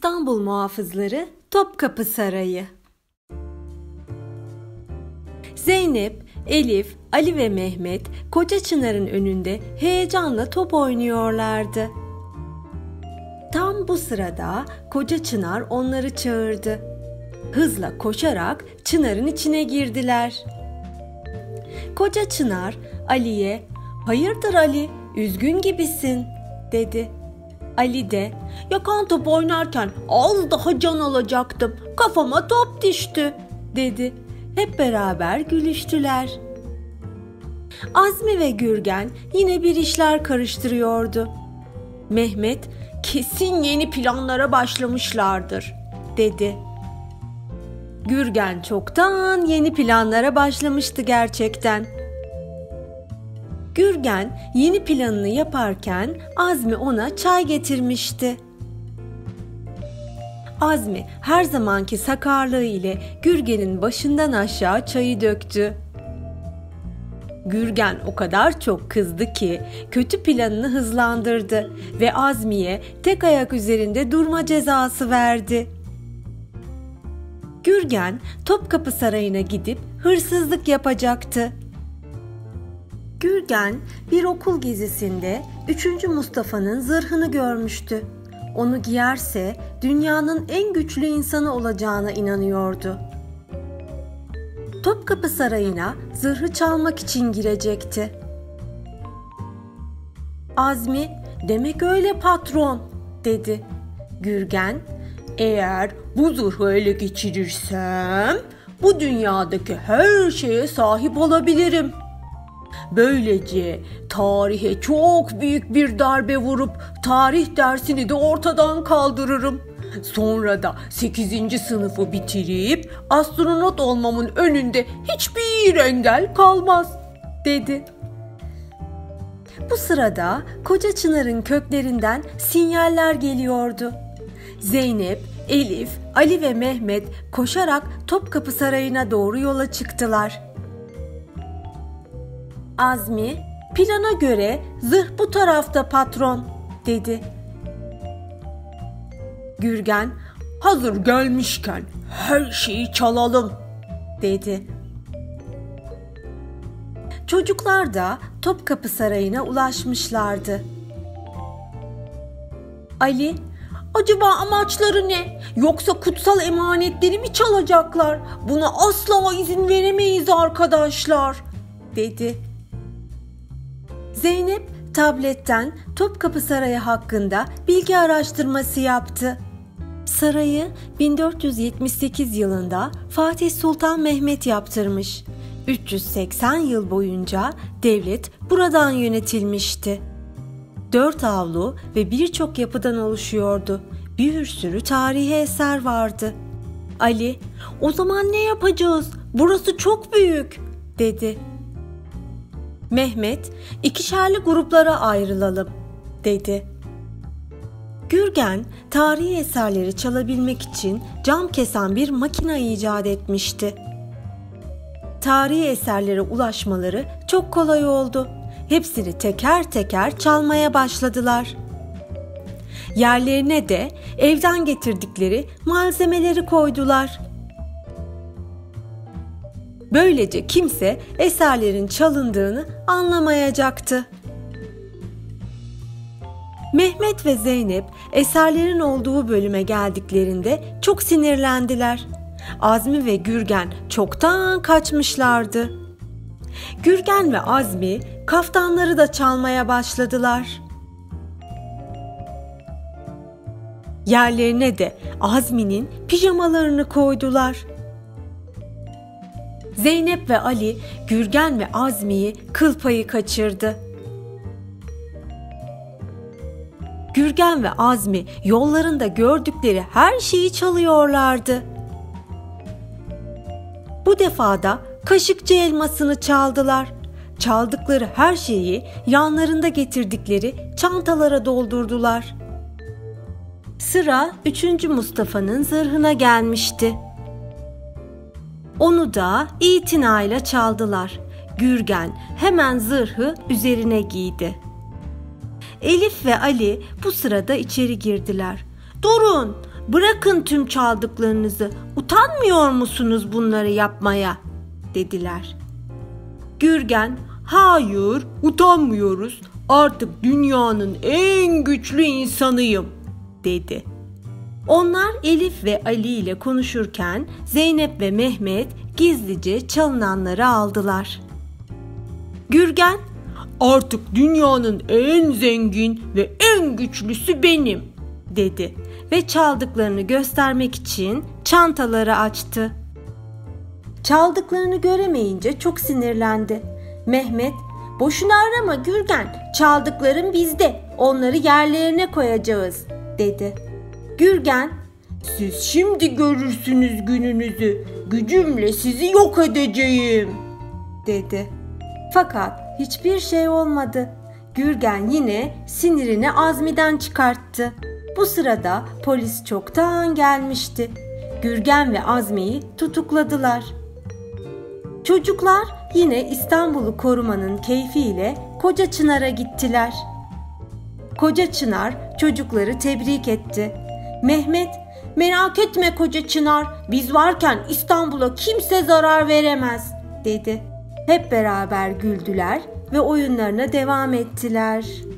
İstanbul Muhafızları Topkapı Sarayı Zeynep, Elif, Ali ve Mehmet Koca Çınar'ın önünde heyecanla top oynuyorlardı. Tam bu sırada Koca Çınar onları çağırdı. Hızla koşarak Çınar'ın içine girdiler. Koca Çınar Ali'ye "Hayırdır Ali, üzgün gibisin." dedi. Ali de yakan top oynarken az daha can alacaktım. Kafama top düştü dedi. Hep beraber gülüştüler. Azmi ve Gürgen yine bir işler karıştırıyordu. Mehmet kesin yeni planlara başlamışlardır dedi. Gürgen çoktan yeni planlara başlamıştı gerçekten. Gürgen yeni planını yaparken Azmi ona çay getirmişti. Azmi her zamanki sakarlığı ile Gürgen'in başından aşağı çayı döktü. Gürgen o kadar çok kızdı ki kötü planını hızlandırdı ve Azmi'ye tek ayak üzerinde durma cezası verdi. Gürgen Topkapı Sarayı'na gidip hırsızlık yapacaktı. Gürgen bir okul gezisinde 3. Mustafa'nın zırhını görmüştü. Onu giyerse dünyanın en güçlü insanı olacağına inanıyordu. Topkapı Sarayı'na zırhı çalmak için girecekti. Azmi, demek öyle patron, dedi. Gürgen, eğer bu zırhı ele geçirirsem bu dünyadaki her şeye sahip olabilirim Böylece tarihe çok büyük bir darbe vurup tarih dersini de ortadan kaldırırım. Sonra da 8. sınıfı bitirip astronot olmamın önünde hiçbir engel kalmaz dedi. Bu sırada koca çınarın köklerinden sinyaller geliyordu. Zeynep, Elif, Ali ve Mehmet koşarak Topkapı Sarayı'na doğru yola çıktılar. Azmi, plana göre zırh bu tarafta patron dedi. Gürgen, hazır gelmişken her şeyi çalalım dedi. Çocuklar da Topkapı Sarayı'na ulaşmışlardı. Ali, acaba amaçları ne? Yoksa kutsal emanetleri mi çalacaklar? Buna asla izin veremeyiz arkadaşlar, dedi. Zeynep tabletten Topkapı Sarayı hakkında bilgi araştırması yaptı. Sarayı 1478 yılında Fatih Sultan Mehmet yaptırmış. 380 yıl boyunca devlet buradan yönetilmişti. Dört avlu ve birçok yapıdan oluşuyordu. Bir sürü tarihi eser vardı. Ali, o zaman ne yapacağız? Burası çok büyük, dedi. Mehmet, ikişerli gruplara ayrılalım, dedi. Gürgen, tarihi eserleri çalabilmek için cam kesen bir makine icat etmişti. Tarihi eserlere ulaşmaları çok kolay oldu. Hepsini teker teker çalmaya başladılar. Yerlerine de evden getirdikleri malzemeleri koydular. Böylece kimse eserlerin çalındığını anlamayacaktı. Mehmet ve Zeynep eserlerin olduğu bölüme geldiklerinde çok sinirlendiler. Azmi ve Gürgen çoktan kaçmışlardı. Gürgen ve Azmi kaftanları da çalmaya başladılar. Yerlerine de Azmi'nin pijamalarını koydular. Zeynep ve Ali, Gürgen ve Azmi'yi kıl payı kaçırdı. Gürgen ve Azmi yollarında gördükleri her şeyi çalıyorlardı. Bu defada kaşıkçı elmasını çaldılar. Çaldıkları her şeyi yanlarında getirdikleri çantalara doldurdular. Sıra 3. Mustafa'nın zırhına gelmişti. Onu da itinayla çaldılar. Gürgen hemen zırhı üzerine giydi. Elif ve Ali bu sırada içeri girdiler. Durun, Bırakın tüm çaldıklarınızı. Utanmıyor musunuz bunları yapmaya?" dediler. Gürgen, "Hayır, utanmıyoruz. Artık dünyanın en güçlü insanıyım." dedi. Onlar Elif ve Ali ile konuşurken Zeynep ve Mehmet gizlice çalınanları aldılar. Gürgen, artık dünyanın en zengin ve en güçlüsü benim dedi ve çaldıklarını göstermek için çantaları açtı. Çaldıklarını göremeyince çok sinirlendi. Mehmet, boşuna arama Gürgen, çaldıkların bizde, onları yerlerine koyacağız dedi. Gürgen, siz şimdi görürsünüz gününüzü, gücümle sizi yok edeceğim dedi. Fakat hiçbir şey olmadı. Gürgen yine sinirini Azmi'den çıkarttı. Bu sırada polis çoktan gelmişti. Gürgen ve Azmi'yi tutukladılar. Çocuklar yine İstanbul'u korumanın keyfiyle Koca Çınar'a gittiler. Koca Çınar çocukları tebrik etti. Mehmet, merak etme Koca Çınar, biz varken İstanbul'a kimse zarar veremez, dedi. Hep beraber güldüler ve oyunlarına devam ettiler.''